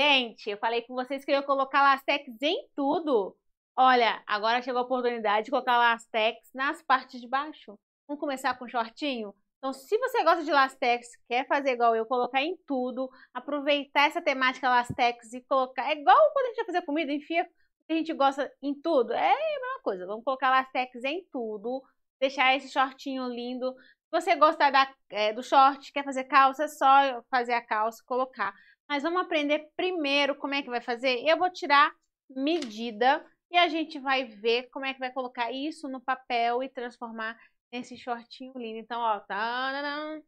Gente, eu falei com vocês que eu ia colocar lastex em tudo. Olha, agora chegou a oportunidade de colocar lastex nas partes de baixo. Vamos começar com shortinho? Então, se você gosta de lastex, quer fazer igual eu, colocar em tudo, aproveitar essa temática lastex e colocar, é igual quando a gente vai fazer comida, enfia a gente gosta em tudo, é a mesma coisa. Vamos colocar lastex em tudo, deixar esse shortinho lindo. Se você gostar da, é, do short, quer fazer calça, é só fazer a calça, colocar. Mas vamos aprender primeiro como é que vai fazer. Eu vou tirar medida e a gente vai ver como é que vai colocar isso no papel e transformar nesse shortinho lindo. Então, ó, tá,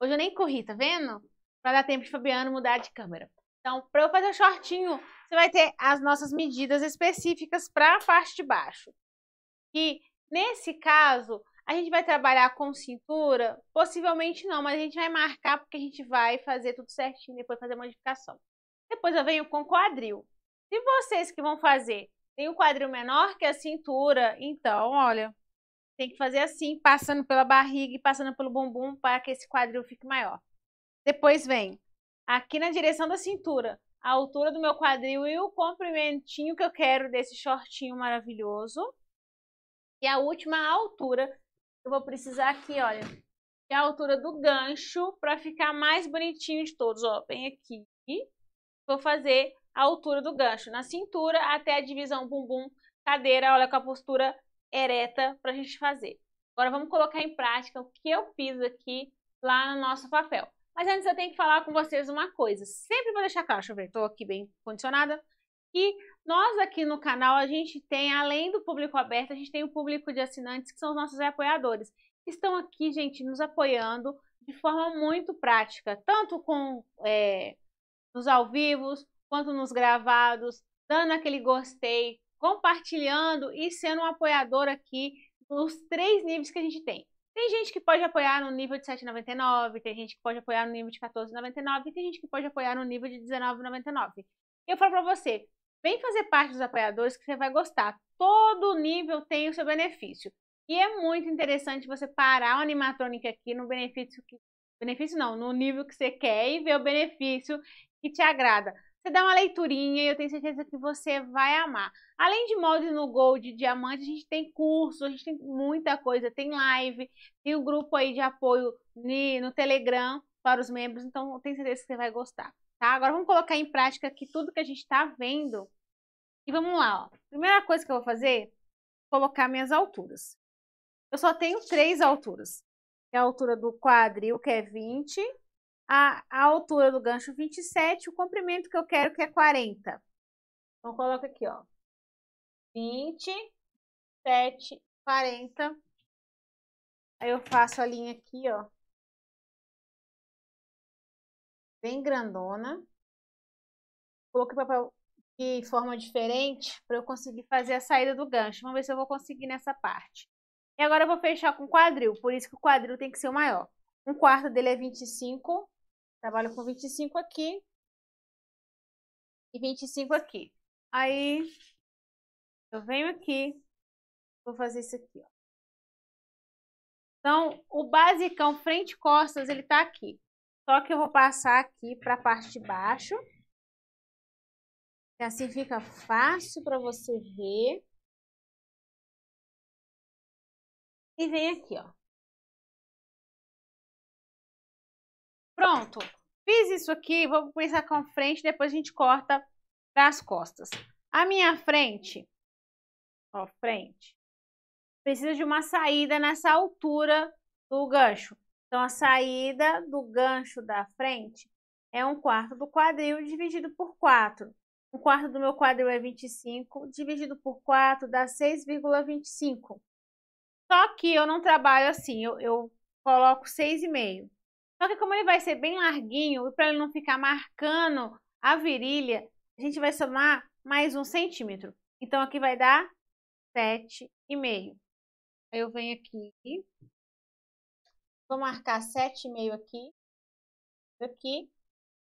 hoje eu nem corri, tá vendo? Para dar tempo de Fabiano mudar de câmera. Então, para eu fazer o shortinho, você vai ter as nossas medidas específicas para a parte de baixo. E nesse caso, a gente vai trabalhar com cintura? Possivelmente não, mas a gente vai marcar porque a gente vai fazer tudo certinho, depois fazer modificação. Depois eu venho com quadril. Se vocês que vão fazer tem um quadril menor que a cintura, então, olha, tem que fazer assim, passando pela barriga e passando pelo bumbum para que esse quadril fique maior. Depois vem aqui na direção da cintura, a altura do meu quadril e o comprimentinho que eu quero desse shortinho maravilhoso. E a última altura, eu vou precisar aqui, olha, é a altura do gancho para ficar mais bonitinho de todos, ó, bem aqui. Vou fazer a altura do gancho, na cintura até a divisão bumbum, cadeira, olha com a postura ereta para a gente fazer. Agora vamos colocar em prática o que eu fiz aqui lá no nosso papel. Mas antes eu tenho que falar com vocês uma coisa. Sempre vou deixar claro, deixa eu ver, estou aqui bem condicionada. E nós aqui no canal, a gente tem, além do público aberto, a gente tem o público de assinantes, que são os nossos apoiadores. Estão aqui, gente, nos apoiando de forma muito prática, tanto com é, nos ao vivos, quanto nos gravados, dando aquele gostei, compartilhando e sendo um apoiador aqui nos três níveis que a gente tem. Tem gente que pode apoiar no nível de 7,99, tem gente que pode apoiar no nível de 14,99 e tem gente que pode apoiar no nível de 19,99. Eu falo para você, vem fazer parte dos apoiadores que você vai gostar. Todo nível tem o seu benefício. E é muito interessante você parar o animatronic aqui no benefício que benefício não, no nível que você quer e ver o benefício que te agrada. Você dá uma leiturinha e eu tenho certeza que você vai amar. Além de molde no Gold Diamante, a gente tem curso, a gente tem muita coisa, tem live, tem o um grupo aí de apoio no Telegram para os membros, então eu tenho certeza que você vai gostar, tá? Agora vamos colocar em prática aqui tudo que a gente está vendo. E vamos lá, ó. Primeira coisa que eu vou fazer, colocar minhas alturas. Eu só tenho três alturas. É a altura do quadril, que é 20, a, a altura do gancho 27, o comprimento que eu quero que é 40. Então, coloca aqui, ó. 27, 40. Aí eu faço a linha aqui, ó. Bem grandona. Coloquei papel de forma diferente para eu conseguir fazer a saída do gancho. Vamos ver se eu vou conseguir nessa parte. E agora eu vou fechar com quadril, por isso que o quadril tem que ser o maior. Um quarto dele é 25, Trabalho com 25 aqui. E 25 aqui. Aí, eu venho aqui. Vou fazer isso aqui, ó. Então, o basicão frente costas, ele tá aqui. Só que eu vou passar aqui para a parte de baixo. Que assim fica fácil para você ver. E vem aqui, ó. Pronto. Fiz isso aqui, vou começar com a frente, depois a gente corta as costas. A minha frente, ó, frente, precisa de uma saída nessa altura do gancho. Então, a saída do gancho da frente é um quarto do quadril dividido por 4. Um quarto do meu quadril é 25, dividido por 4 dá 6,25. Só que eu não trabalho assim, eu, eu coloco 6,5. Só que como ele vai ser bem larguinho, e para ele não ficar marcando a virilha, a gente vai somar mais um centímetro. Então, aqui vai dar sete e meio. Aí eu venho aqui, vou marcar sete e meio aqui, aqui.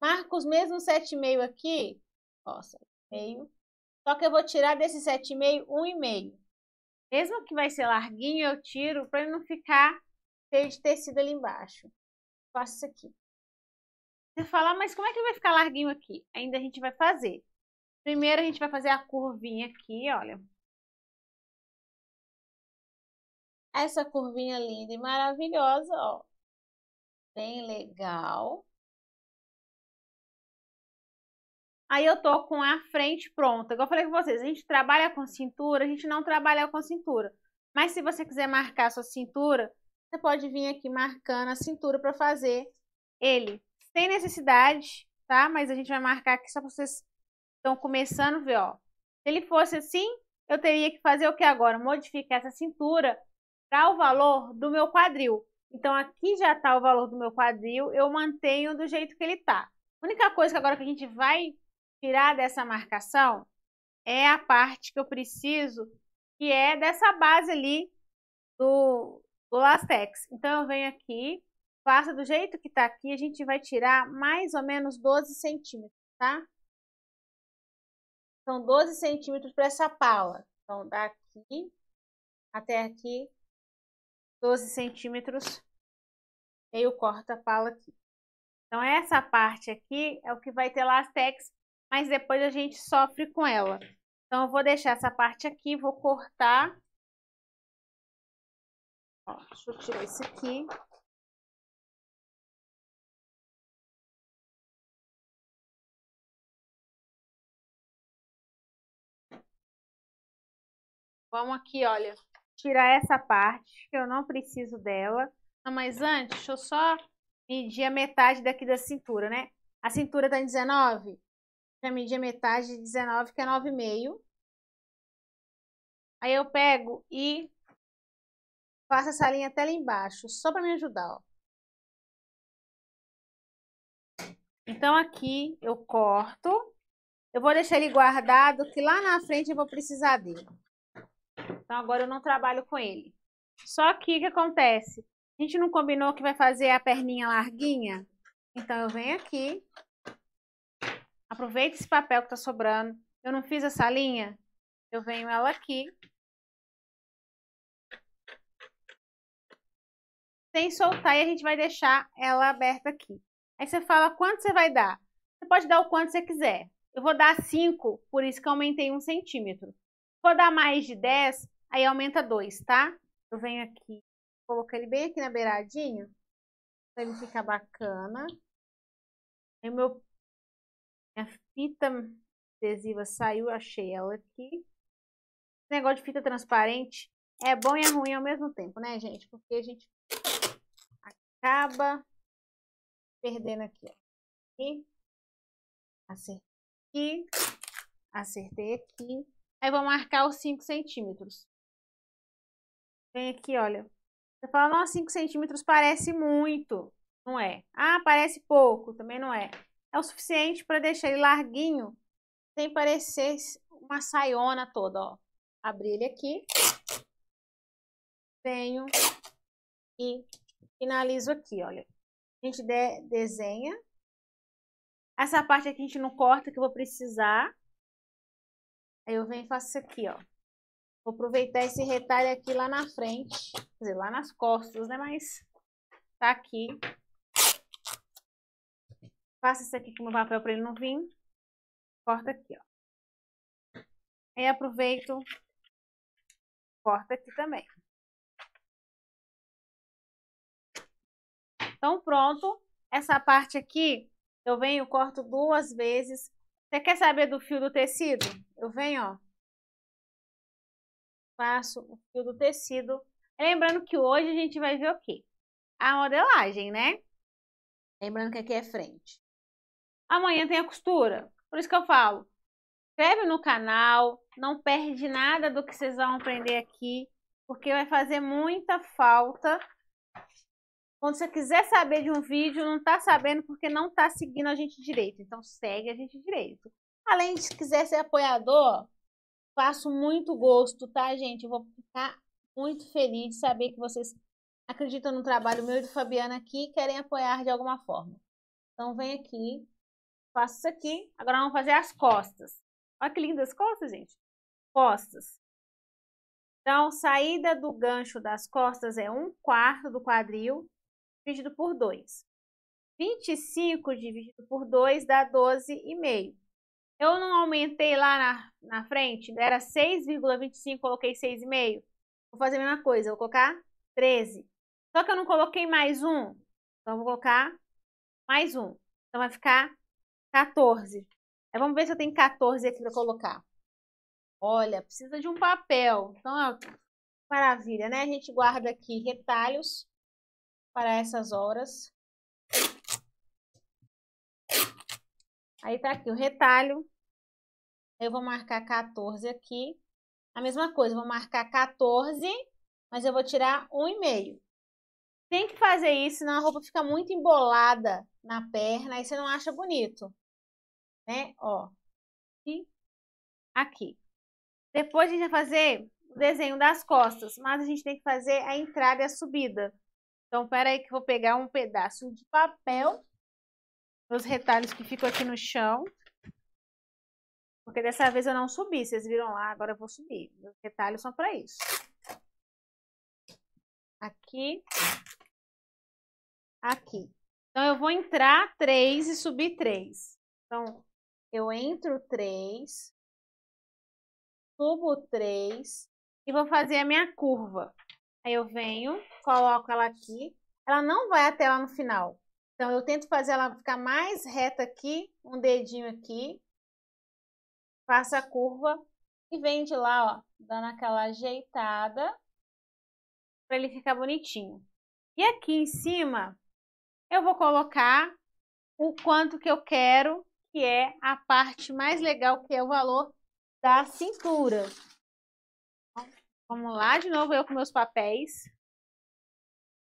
Marco os mesmos sete e meio aqui, ó, sete e meio. Só que eu vou tirar desse sete e meio, um e meio. Mesmo que vai ser larguinho, eu tiro para ele não ficar cheio de tecido ali embaixo faço isso aqui. Você fala, mas como é que vai ficar larguinho aqui? Ainda a gente vai fazer. Primeiro a gente vai fazer a curvinha aqui, olha. Essa curvinha linda e maravilhosa, ó. Bem legal. Aí eu tô com a frente pronta. Igual eu falei com vocês, a gente trabalha com cintura, a gente não trabalha com cintura. Mas se você quiser marcar a sua cintura, você pode vir aqui marcando a cintura para fazer ele. Sem necessidade, tá? Mas a gente vai marcar aqui só para vocês estão começando a ver, ó. Se ele fosse assim, eu teria que fazer o que agora? Modificar essa cintura para o valor do meu quadril. Então, aqui já está o valor do meu quadril, eu mantenho do jeito que ele está. A única coisa que agora que a gente vai tirar dessa marcação é a parte que eu preciso, que é dessa base ali do, do lastex. Então, eu venho aqui, faço do jeito que está aqui, a gente vai tirar mais ou menos 12 centímetros, tá? São 12 centímetros para essa pala. Então, daqui até aqui, 12 centímetros. E eu corto a pala aqui. Então, essa parte aqui é o que vai ter lastex, mas depois a gente sofre com ela. Então, eu vou deixar essa parte aqui, vou cortar. Ó, deixa eu tirar isso aqui. Vamos aqui, olha, tirar essa parte, que eu não preciso dela. Não, mas antes, deixa eu só medir a metade daqui da cintura, né? A cintura tá em 19, já medi a metade de 19, que é 9,5. Aí eu pego e faço essa linha até lá embaixo, só para me ajudar, ó. Então, aqui eu corto. Eu vou deixar ele guardado, que lá na frente eu vou precisar dele. Então agora eu não trabalho com ele. Só que o que acontece? A gente não combinou que vai fazer a perninha larguinha? Então eu venho aqui, aproveito esse papel que tá sobrando. Eu não fiz essa linha, eu venho ela aqui. Sem soltar e a gente vai deixar ela aberta aqui. Aí você fala quanto você vai dar. Você pode dar o quanto você quiser. Eu vou dar 5, por isso que eu aumentei um centímetro. For dar mais de 10, Aí aumenta dois, tá? Eu venho aqui, colocar ele bem aqui na beiradinha, pra ele ficar bacana. Aí meu, minha fita adesiva saiu, achei ela aqui. Esse negócio de fita transparente é bom e é ruim ao mesmo tempo, né, gente? Porque a gente acaba perdendo aqui, ó. Aqui. Acertei aqui. Acertei aqui. Aí vou marcar os 5 centímetros. Vem aqui, olha. Você fala, nossa, 5 centímetros parece muito. Não é. Ah, parece pouco. Também não é. É o suficiente para deixar ele larguinho, sem parecer uma saiona toda, ó. Abrir ele aqui. Venho e finalizo aqui, olha. A gente de, desenha. Essa parte aqui a gente não corta, que eu vou precisar. Aí eu venho e faço isso aqui, ó. Vou aproveitar esse retalho aqui lá na frente, quer dizer, lá nas costas, né? Mas tá aqui. Faço isso aqui com o papel para ele não vir. Corta aqui, ó. Aí aproveito, corta aqui também. Então, pronto. Essa parte aqui, eu venho, corto duas vezes. Você quer saber do fio do tecido? Eu venho, ó faço o fio do tecido. Lembrando que hoje a gente vai ver o quê? A modelagem, né? Lembrando que aqui é frente. Amanhã tem a costura. Por isso que eu falo, inscreve no canal, não perde nada do que vocês vão aprender aqui, porque vai fazer muita falta. Quando você quiser saber de um vídeo, não está sabendo porque não está seguindo a gente direito. Então segue a gente direito. Além de se quiser ser apoiador, faço muito gosto, tá, gente? Eu vou ficar muito feliz de saber que vocês acreditam no trabalho meu e do Fabiana aqui e querem apoiar de alguma forma. Então, vem aqui, faço isso aqui. Agora, vamos fazer as costas. Olha que lindas as costas, gente. Costas. Então, saída do gancho das costas é um quarto do quadril, dividido por dois. 25 dividido por 2 dá 12,5. Eu não aumentei lá na, na frente, era 6,25, coloquei 6,5. Vou fazer a mesma coisa, vou colocar 13. Só que eu não coloquei mais um, então vou colocar mais um. Então vai ficar 14. Aí vamos ver se eu tenho 14 aqui para colocar. Olha, precisa de um papel. Então, maravilha, né? A gente guarda aqui retalhos para essas horas. Aí tá aqui o retalho. Eu vou marcar 14 aqui. A mesma coisa, vou marcar 14, mas eu vou tirar 1,5. Tem que fazer isso, senão a roupa fica muito embolada na perna, aí você não acha bonito. Né? Ó. E aqui. Depois a gente vai fazer o desenho das costas, mas a gente tem que fazer a entrada e a subida. Então, pera aí que eu vou pegar um pedaço de papel os retalhos que ficam aqui no chão. Porque dessa vez eu não subi, vocês viram lá, agora eu vou subir. Os retalhos são para isso. Aqui. Aqui. Então, eu vou entrar três e subir três. Então, eu entro três, subo três e vou fazer a minha curva. Aí eu venho, coloco ela aqui. Ela não vai até lá no final. Então, eu tento fazer ela ficar mais reta aqui, um dedinho aqui. Faço a curva e vem de lá, ó, dando aquela ajeitada para ele ficar bonitinho. E aqui em cima, eu vou colocar o quanto que eu quero, que é a parte mais legal, que é o valor da cintura. Vamos lá, de novo eu com meus papéis.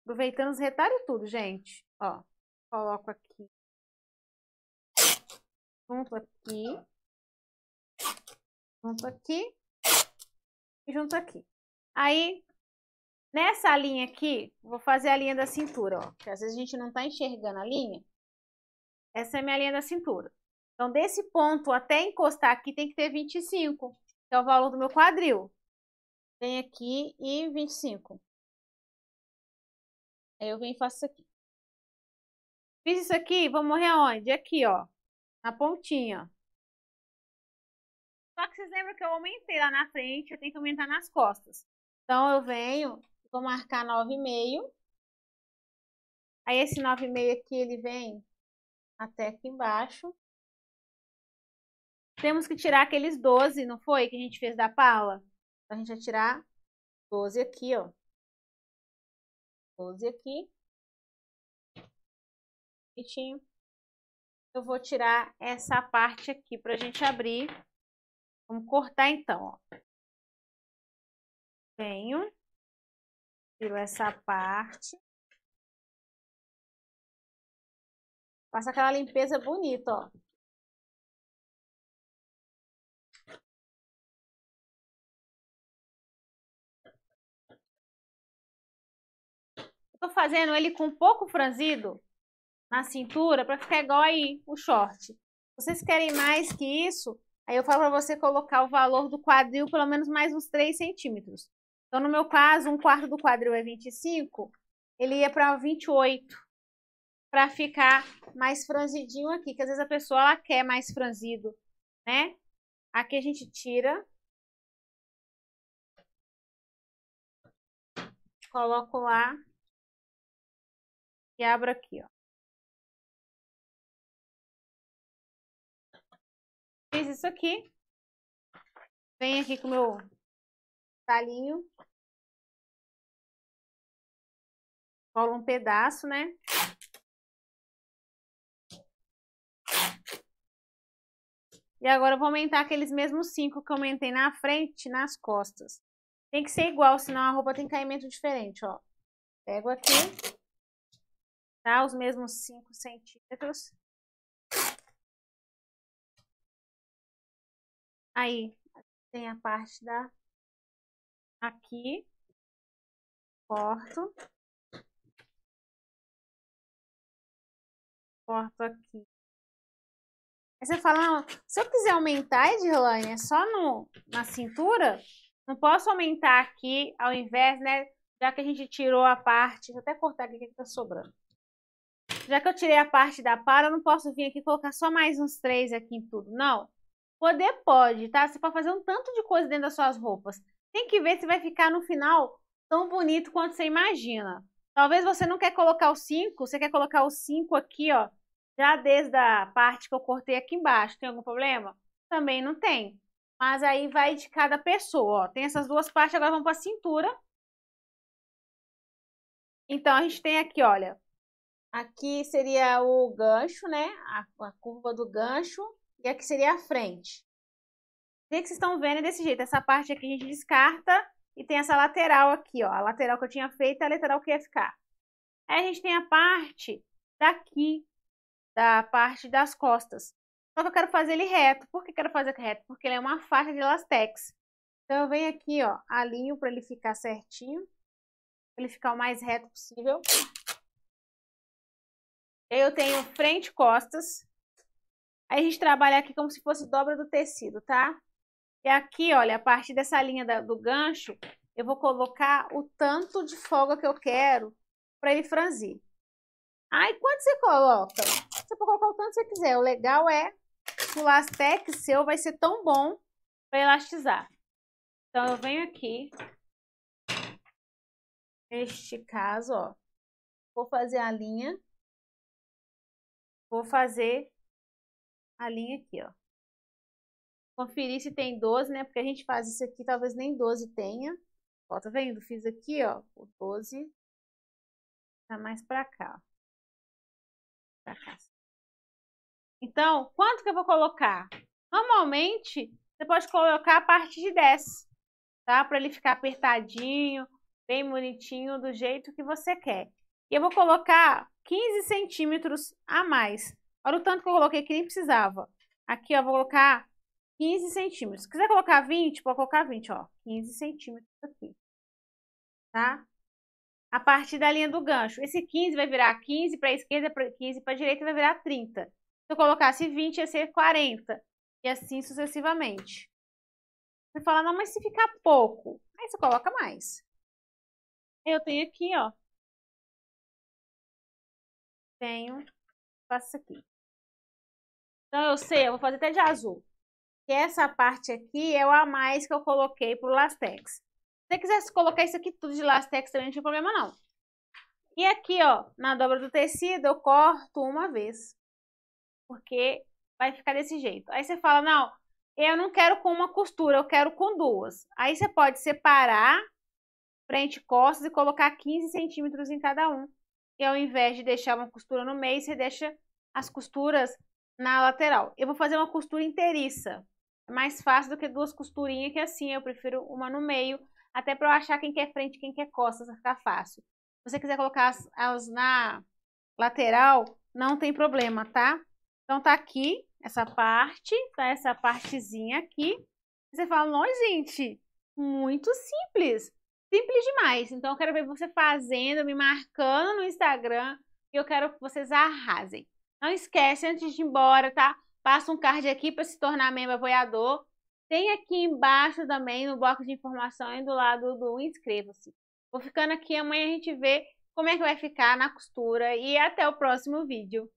Aproveitando os retalhos tudo, gente. Ó coloco aqui, junto aqui, junto aqui e junto aqui. Aí, nessa linha aqui, vou fazer a linha da cintura, ó, porque às vezes a gente não tá enxergando a linha. Essa é a minha linha da cintura. Então, desse ponto até encostar aqui tem que ter 25, que é o valor do meu quadril. Vem aqui e 25. Aí eu venho e faço isso aqui. Fiz isso aqui, vou morrer aonde? Aqui, ó. Na pontinha. Só que vocês lembram que eu aumentei lá na frente, eu tenho que aumentar nas costas. Então, eu venho, vou marcar 9,5. Aí, esse 9,5 aqui, ele vem até aqui embaixo. Temos que tirar aqueles 12, não foi? Que a gente fez da pala. Então, a gente vai tirar 12 aqui, ó. 12 aqui Eu vou tirar essa parte aqui para a gente abrir. Vamos cortar então, ó. Venho, tiro essa parte. Faço aquela limpeza bonita, ó. Estou fazendo ele com pouco franzido, na cintura para ficar igual aí o short. Vocês querem mais que isso, aí eu falo para você colocar o valor do quadril pelo menos mais uns 3 centímetros. Então, no meu caso, um quarto do quadril é 25, ele ia para 28, para ficar mais franzidinho aqui, que às vezes a pessoa ela quer mais franzido, né? Aqui a gente tira. Coloco lá. E abro aqui, ó. Fiz isso aqui. Venho aqui com o meu talinho. Colo um pedaço, né? E agora eu vou aumentar aqueles mesmos cinco que eu aumentei na frente nas costas. Tem que ser igual, senão a roupa tem caimento diferente, ó. Pego aqui, tá? Os mesmos 5 centímetros. Aí, tem a parte da aqui, corto, corto aqui. Aí você fala, se eu quiser aumentar, Edilane, é só no, na cintura? Não posso aumentar aqui ao invés, né? Já que a gente tirou a parte, vou até cortar aqui o que tá sobrando. já que eu tirei a parte da para, eu não posso vir aqui e colocar só mais uns três aqui em tudo. Não. Poder pode, tá? Você pode fazer um tanto de coisa dentro das suas roupas. Tem que ver se vai ficar no final tão bonito quanto você imagina. Talvez você não quer colocar os cinco, você quer colocar os cinco aqui, ó, já desde a parte que eu cortei aqui embaixo. Tem algum problema? Também não tem. Mas aí vai de cada pessoa, ó. Tem essas duas partes, agora vamos para a cintura. Então, a gente tem aqui, olha, aqui seria o gancho, né? A, a curva do gancho. E aqui seria a frente. O que vocês estão vendo é desse jeito. Essa parte aqui a gente descarta e tem essa lateral aqui, ó. A lateral que eu tinha feito e a lateral que ia ficar. Aí a gente tem a parte daqui, da parte das costas. Só que eu quero fazer ele reto. Por que quero fazer reto? Porque ele é uma faixa de lastex. Então eu venho aqui, ó, alinho para ele ficar certinho. Pra ele ficar o mais reto possível. Eu tenho frente e costas. Aí a gente trabalha aqui como se fosse dobra do tecido, tá? E aqui, olha, a partir dessa linha da, do gancho, eu vou colocar o tanto de folga que eu quero para ele franzir. Aí, quando você coloca? Você pode colocar o tanto que você quiser. O legal é que o lastex seu vai ser tão bom para elastizar. Então, eu venho aqui. Neste caso, ó. Vou fazer a linha. Vou fazer a linha aqui, ó. Conferir se tem 12, né? Porque a gente faz isso aqui, talvez nem 12 tenha. Ó, tá vendo? Fiz aqui, ó, o 12. Tá mais pra cá, ó. Pra cá. Então, quanto que eu vou colocar? Normalmente, você pode colocar a partir de 10, tá? Pra ele ficar apertadinho, bem bonitinho, do jeito que você quer. E eu vou colocar 15 centímetros a mais. Olha o tanto que eu coloquei que nem precisava. Aqui, ó, vou colocar 15 centímetros. Se quiser colocar 20, pode colocar 20, ó. 15 centímetros aqui. Tá? A partir da linha do gancho. Esse 15 vai virar 15 para a esquerda, 15 para a direita vai virar 30. Se eu colocasse 20, ia ser 40. E assim sucessivamente. Você fala, não, mas se ficar pouco, aí você coloca mais. Eu tenho aqui, ó. Tenho, faço isso aqui. Então, eu sei, eu vou fazer até de azul. Que essa parte aqui é o a mais que eu coloquei pro lastex. Se você quisesse colocar isso aqui tudo de lastex também não tinha problema não. E aqui, ó, na dobra do tecido, eu corto uma vez. Porque vai ficar desse jeito. Aí você fala, não, eu não quero com uma costura, eu quero com duas. Aí você pode separar frente e costas e colocar 15 centímetros em cada um. E ao invés de deixar uma costura no meio, você deixa as costuras na lateral. Eu vou fazer uma costura inteiriça. É mais fácil do que duas costurinhas, que assim eu prefiro uma no meio, até para eu achar quem quer frente quem quer costas, vai ficar fácil. Se você quiser colocar as, as na lateral, não tem problema, tá? Então tá aqui essa parte, tá essa partezinha aqui. Você fala, não, gente, muito simples. Simples demais. Então eu quero ver você fazendo, me marcando no Instagram e eu quero que vocês arrasem. Não esquece, antes de ir embora, tá? Passa um card aqui para se tornar membro apoiador. Tem aqui embaixo também, no bloco de informações, do lado do inscreva-se. Vou ficando aqui, amanhã a gente vê como é que vai ficar na costura e até o próximo vídeo.